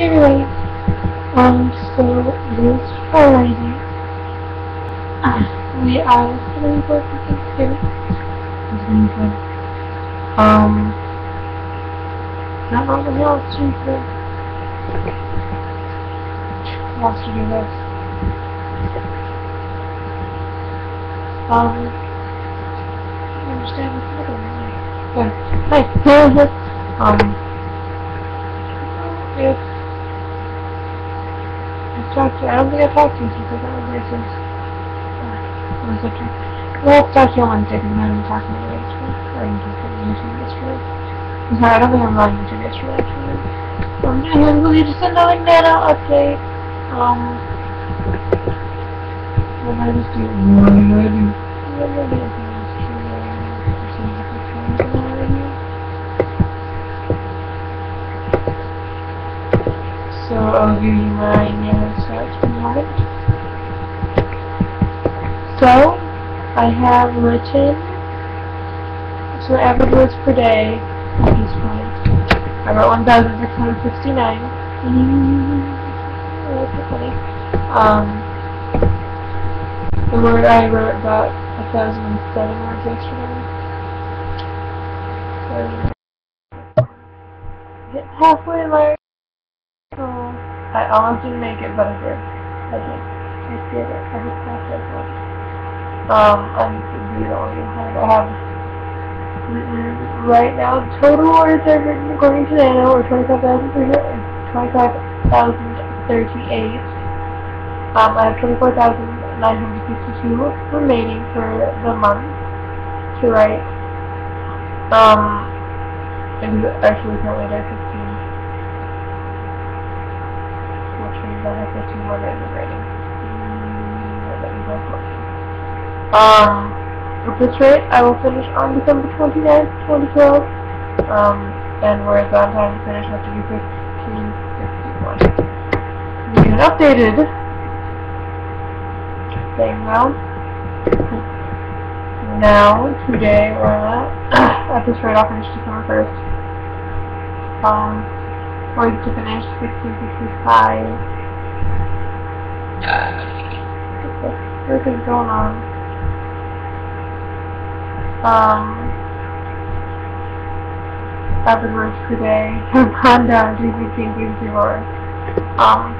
Anyways, um, so this Friday, uh, we are going for Thanksgiving. It's going to be Um, not really else to do. Wants to do this. Um, I understand what's happening. But, hi. um, I talked to, I don't think I talked to you because that was racist. Uh, was it true? Well, talk to you on Wednesday because I haven't to you yesterday. Or you to yesterday. I'm sorry, I don't think I'm on YouTube yesterday actually. Um, anyway, just another nano update. Um, what did I just do? What did I do? What did I do? So I'll give you my So I have written so average words per day. I wrote 1,669. That's so funny. Um, the word I wrote about 1,007 words yesterday. So, hit halfway. So I almost didn't make it, but I did. Did. I. I just passed it one. Um, I'm. I have right now total words I've written according to Nano are 25,038. Um, I have 24,952 remaining for the month to write. Um, and actually currently there 15. I have 15 more days of writing. Um, at this rate, I will finish on December 29th, 2012. Um, and we're on time to finish have to be 1561. Need an updated thing now. Now, today, we're at, at this rate, I'll finish December 1st. Um, going to finish 1665. What is going on? Um, average words today have gone down to 1554. Um,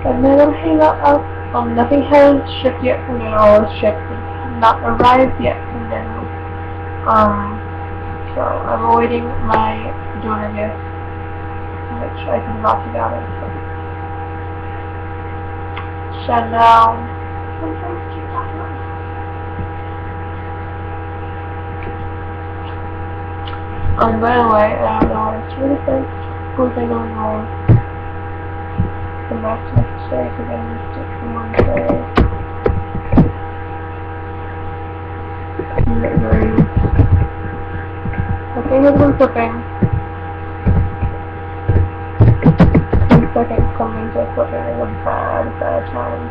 and then I'm hang up, up. Um, nothing has shipped yet from. All is shipped, not arrived yet from them. Um, so I'm awaiting my donor gift, which I can knock it out of. Chanel. Um, by the way, I don't know, it's really fun. Cool thing on all the I to say, because I missed it from one day. Okay, here's one flipping. second coming to it in a bad, bad time.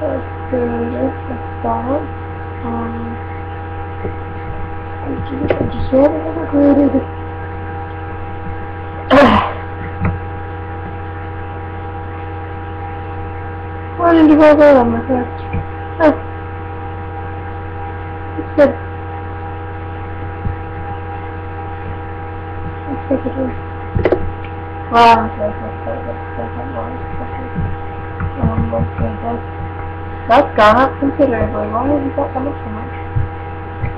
Let's this, let's start. Um, I just, Why didn't you guys out on my first? Huh. It's good. Let's take it in. Wow, that's gone up considerably. Why gone up so much? Um,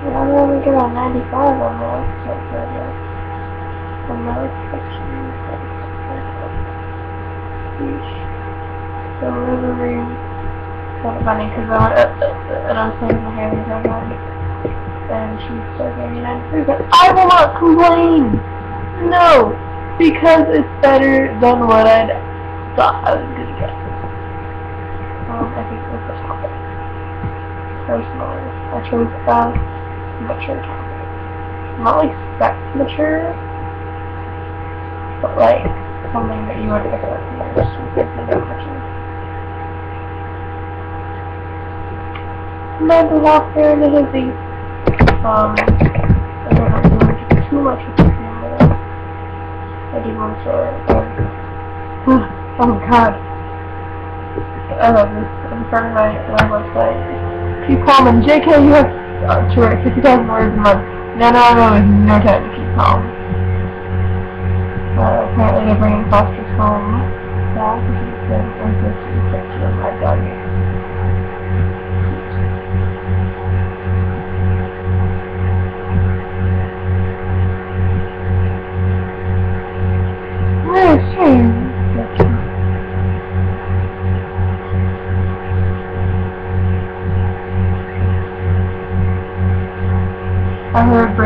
Yeah, I'm only get on 95 on the left side. On the left section. Delivery. Kind of funny because I and I playing with my hair and on. And she said, I will not complain! No! Because it's better than what I'd thought I was gonna get. Um, I think it was the topic. Personally, I chose a mature topic. Not like sex mature, but like something that you would expect from your questions. Mental health care and the disease. Um, I don't want to go into too much of this now. I did one story. Um, oh god. I love this. Front of my, my website. Keep calm and JK, you have uh, to write 50,000 words a month. No, no, no, there's no time to keep calm. Uh, apparently they're bringing fosters home. Yeah, it's been unfortunately picture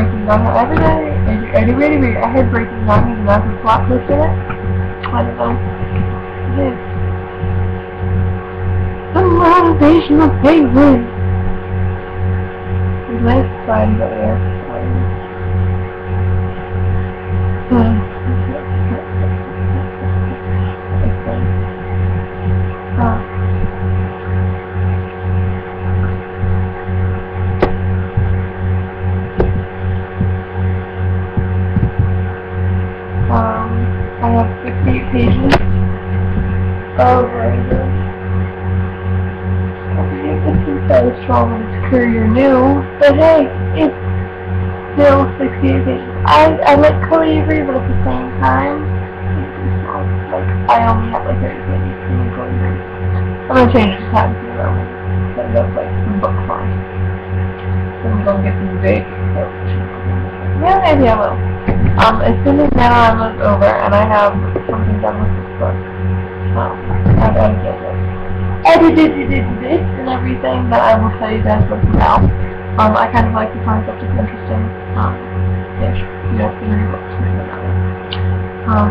I heard Breaking Dawn every day. Every, every, every, I heard Breaking Dawn has another plot twist in it. I don't know. It is. The motivation of penguin. His legs sliding over there. Hmm. 58 pages of writing. I believe this is very strong in its career new, but hey, it's still 68 pages. I, I like Calibri, but at the same time, it's too small. Like, I only have like 30 pages to my Calibri. I'm gonna change it to Time Zero, because that's like some book font. So I'm gonna get some big, yeah, maybe I will. Um, as soon as NaNoWriMo is over and I have done with this book, um, I've edited it. Edited it, edited it, and everything, but I will tell you guys what's about. Um, I kind of like the concept, it's interesting. Um, ish. You know, the new books written about it. Um,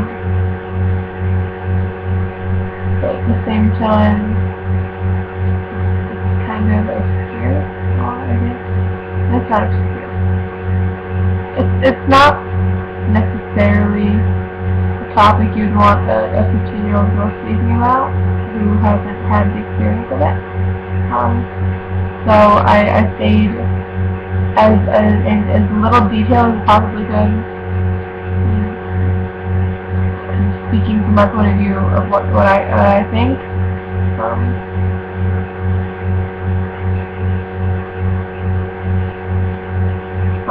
but at the same time, it's kind of obscure, I guess. It's not obscure. Topic you'd want a, a 15 year old girl speaking about who hasn't had the experience of it. Um, so I, I stayed as, as in as little detail as possibly could. Speaking from my point of view of what, what I what I think. Um,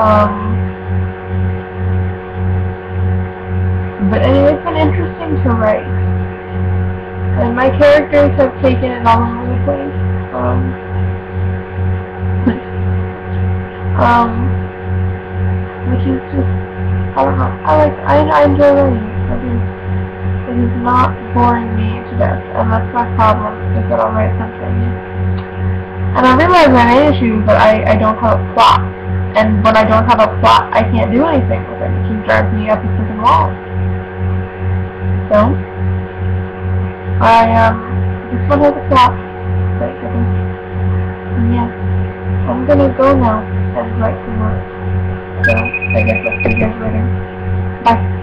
um, But anyway, interesting to write. And my characters have taken it all over the place. Um, um, which is just, I don't know, I like, I, I enjoy writing. It is, it is not boring me to death, and that's my problem, is that I'll write something. And I realize I'm an issue, but I, I don't have a plot. And when I don't have a plot, I can't do anything with it. It just drives me up a freaking wall. So, I, um, this one has a plot, but I think, yeah, I'm gonna go now and write some more. So, I guess I'll see you guys later. Bye.